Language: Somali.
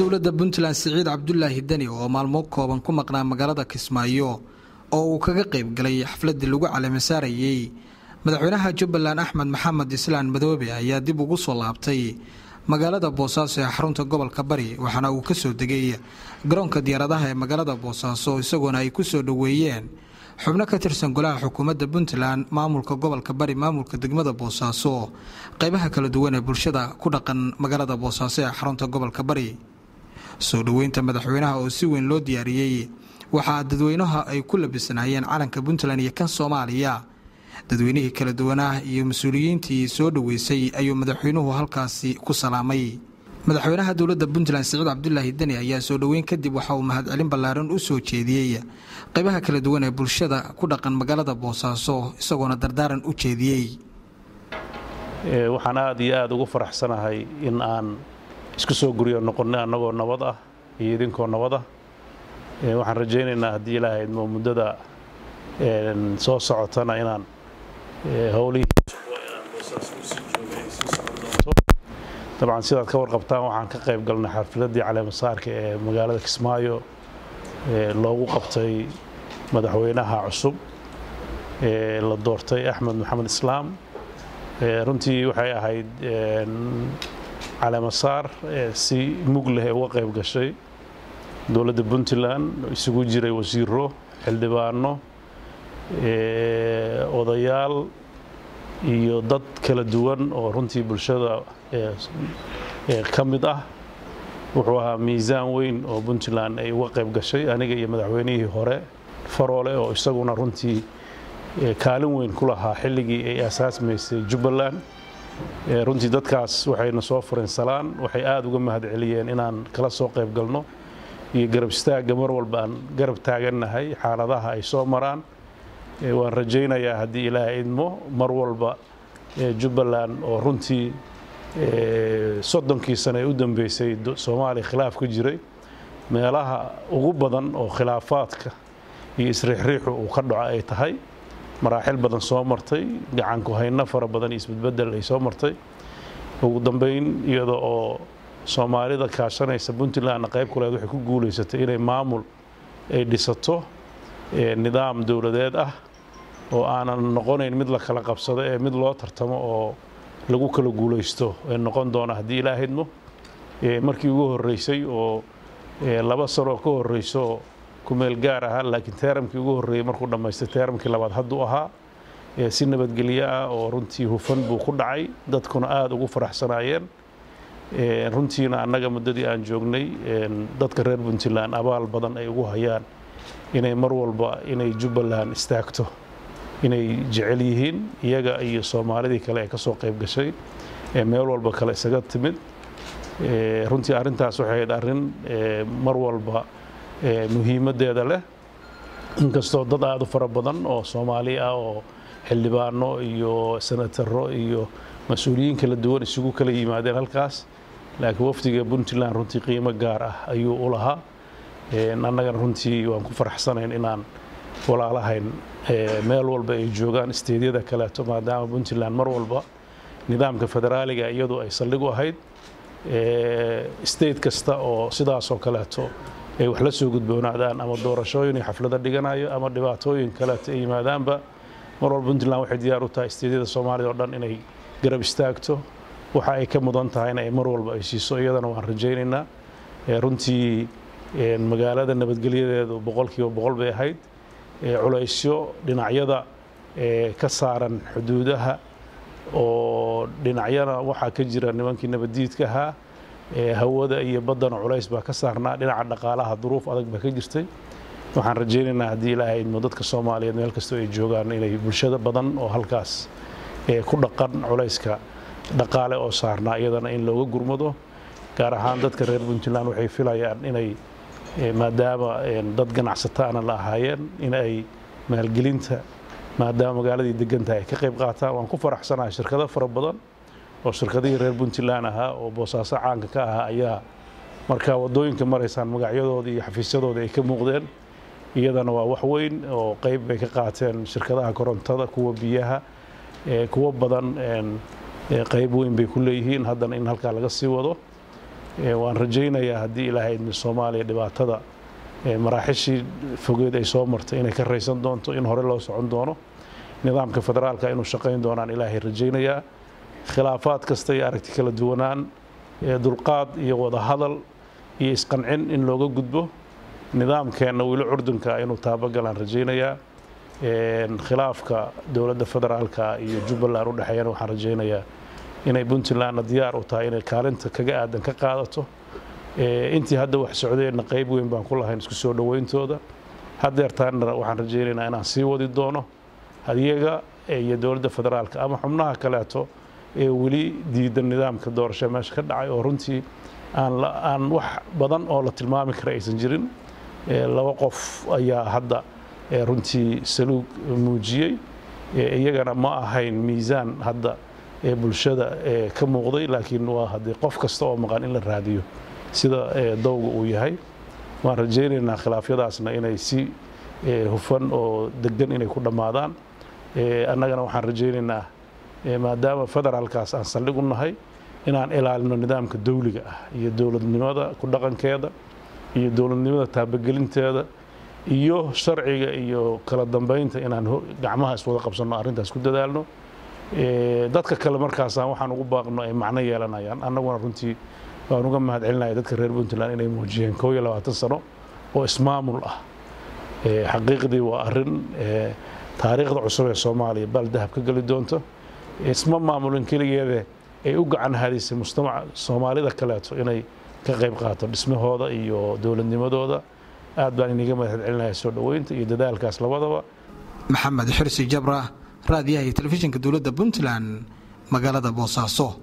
dowladda puntland siciid cabdulaahi deni oo maalmo kooban ku maqnaa magaalada kismaayo oo uu kaga qayb galay xafladii lagu caleemasaarayey madaxweynaha jubbaland axmed maxamed islaan madoobe ayaa dib ugu soo laabtay magaalada boosaaso ee xarunta gobolka bari waxaana uu ka soo degay garoonka diyaaradaha ee magaalada boosaaso isagoona ay ku soo dhoweeyeen. Xubno ka tirsan golaha xukuumadda puntland maamulka gobolka bari maamulka degmada boosaaso qaybaha kala duwan ee bulshada ku dhaqan magaalada boosaaso ee xarunta gobolka bari soo dhoweynta madaxweynaha oo si weyn loo diyaariyey. Waxaa dadweynaha ay ku labisanaayeen calanka puntland iyo kan soomaaliya. Dadweynihii kala duwanah iyo mas'uuliyiintii soo dhoweysay ayuu madaxweynuhu halkaasi ku salaamay. Madaxweynaha dowladda puntland siciid cabdulaahi deni ayaa soo dhoweyn kadib waxa uu mahadcelin ballaaran u soo jeediyey. Qaybaha kala duwan ee bulshada ku dhaqan magaalada boosaaso isagoona dardaaran u jeediyey. Waxaan aad iyo aad ugu faraxsanahay in aan isku soo guryo noqonnay annagoo nabad ah iyo idinkoo nabad ah. Waxaan rajaynaynaa haddii ilaahay idmo muddada soo socotana inaan dabcan sidaad ka warqabtaan waxaan ka qayb galnay xafiladdii caleemasaarka ee magaalada kismaayo loogu qabtay madaxweynaha cusub ee la doortay axmed maxamed islaam. Runtii waxay ahayd caleemasaar si mug leh ee uga qayb gashay dowladda puntland isugu jiray wasiiro xildhibaano odayaal iyo dad kala duwan oo runtii bulshada ka mid ah wuxuu ahaa miisaan weyn oo puntland ay uga qayb gashay aniga iyo madaxweynihii hore faroole oo isaguna runtii kaalin weyn ku lahaa xilligii ay asaasmaysay jubbaland runtii dadkaas waxayna soo fureen salaan waxay aada uga mahad celiyeen inaan kala soo qayb galno. Iyo garab istaagga mar walba aan garab taagannahay xaaladaha ay soo maraan. Waan rajaynayaa haddii ilaahay idmo mar walba jubbaland oo runtii soddonkii sane ee u dambeysay soomaaliya khilaaf ka jiray. Meelaha ugu badan oo khilaafaadka iyo isriixriixu uu ka dhaco ay tahay maraaxil badan soo martay gacanku hayno fara badan iyo isbedbedel ay soo martay. Ugu dambeyn iyada oo soomaalida kaashanaysa puntlandna qayb kuleed waxay ku guulaysatay inay maamul ay dhisato nidaam dowladeed ah oo aanan noqonayn mid la kala qabsado ee mid loo tartamo oo lagu kala guulaysto ee noqon doona haddii ilaahydmo markii ugu horreysay oo laba sanoo ka horreyso kumeel gaar ahaa laakiin teeramkii ugu horreeyey markuu dhammaystay teeramkii labaad hadduu ahaa si nabadgelyo ah oo runtii hufan buu ku dhacay dadkuna aada ugu faraxsanaayeen. Runtiina annaga muddadii aan joognay dadka reer puntland abaal badan ay ugu hayaan inay mar walba inay jubbaland istaagto inay jecel yihiin iyaga iyo soomaalidii kale ee ka qayb gashay ee meel walba kale isaga timid. Runtii arrintaas waxay ahayd arrin mar walba muhiimaddeeda leh. Inkastoo dad aada u fara badan oo soomaali ah oo xildhibaano iyo senataro iyo mas'uuliyiin kala duwan isugu kala yimaadeen halkaas laakiin wafdiga puntland runtii qiimo gaar ah ayuu u lahaa. Annagana runtii waan ku faraxsanayn inaan walaalahayn meel walba ay joogaan isteedyada kaleeto maadaama puntland mar walba nidaamka federaaliga iyadu ay saldhig u ahayd. State kasta oo sidaasoo kaleeto ay wax la soo gudboonaadaan ama doorashooyin iyo xaflado dhiganayo ama dhibaatooyin kaleeto ay yimaadaanba mar walba puntland waxay diyaar u tahay isteedyada soomaalida oo dhan inay garab istaagto. Waxa ay ka mudan tahayna ay mar walba ay siiso iyadana waan rajaynaynaa. Runtii magaalada nabadgelyadeedu boqolkiiba boqol bay ahayd. Culaysyo dhinacyada ka saaran xuduudaha oo dhinacyana waxaa ka jira nimankii nabaddiidka ahaa hawada iyo baddana culays baa ka saarnaa. Dhinaca dhaqaalaha duruuf adag baa ka jirtay. Waxaan rajaynaynaa haddii ilaahay idmo dadka soomaaliyeed meel kastoo ay joogaan inay bulshada badan oo halkaas ku dhaqan culayska dhaqaale oo saarnaa iyadana in looga gurmado. Gaar ahaan dadka reer puntland waxay filayaan inay maadaama dad ganacsataana la ahaayeen in ay maalgelinta maadaama magaaladii degantahay ay ka qayb qaataan. Waan ku faraxsanahay shirkado fara badan oo shirkadihii reer puntland ahaa oo boosaaso caanka ka ahaa ayaa markaa waddooyinka maraysaan magacyadoodii iyo xafiisyadooda ay ka muuqdeen. Iyadana waa wax weyn oo qayb bay ka qaateen shirkadaha korontada kuwa biyaha kuwo badan qayb weyn bay ku leeyihiin. Haddana in halkaa laga sii wado waan rajaynayaa haddii ilaahay idmi soomaaliya dhibaatada maraaxishii fogeed ay soo martay inay ka raysan doonto in hore loo socon doono. Nidaamka federaalka inuu shaqayn doonaan ilaahay rajaynayaa khilaafaad kasta iyo aragti kala duwanaan dulqaad iyo wadahadal iyo isqancin in looga gudbo nidaamkeenna weli curdunka inuu taabagalaan rajaynayaa khilaafka dowladda federaalka iyo jubbaland u dhexeeyana waxaan rajaynayaa inay puntlandna diyaar u tahay inay kaalinta kaga aadan ka qaadato intii hadda wax socdeenna qayb weyn baan ku lahayn isku soo dhowayntooda haddeertaanna waxaan rajaynaynaa inaan sii wadi doono hadiyaga iyo dowladda federaalka ama xubnaha kaleeto ee weli diidan nidaamka doorasho meesha ka dhacay oo runtii aan wax badan oo la tilmaami kara aysan jirin laba qof ayaa hadda runtii saluug muujiyey iyagana ma ahayn miisaan hadda bulshada ka muuqday laakiin waa haddii qof kasta oo maqan in la raadiyo sida dowga uu yahay. Waan rajaynaynaa khilaafyadaasna inay si hufan oo deggan inay ku dhammaadaan annagana waxaan rajaynaynaa maadaama federaalkaas aan saldhig u nahay inaan ilaalino nidaamka dawliga ah iyo dowladnimada ku dhaqankeeda iyo dowladnimada taabagelinteeda iyo sharciga iyo kala dambeynta inaan gacmaha iswada qabsanno arrintaas ku dadaalno. Dadka kale markaasaan waxaan ugu baaqno ay macno yeelanayaan. Annaguna runtii waan uga mahad celinaya dadka reer puntland inay muujiyeen koo iyo labaatan sano oo ismaamul ah. Xaqiiqdii waa arrin taariikhda cusub ee soomaaliya baal dahab ka geli doonto isma maamulin keligeede ay u gacan hadisay mujtamaca soomaalida kaleeto inay ka qayb qaato dhismahooda iyo dowladnimadooda. Aad baan iniga mahad celinaya soo dhoweynta iyo dadaalkaas labadaba. Maxamed xirsi jabra raadiyaha iyo telefishinka dowladda puntland magaalada boosaaso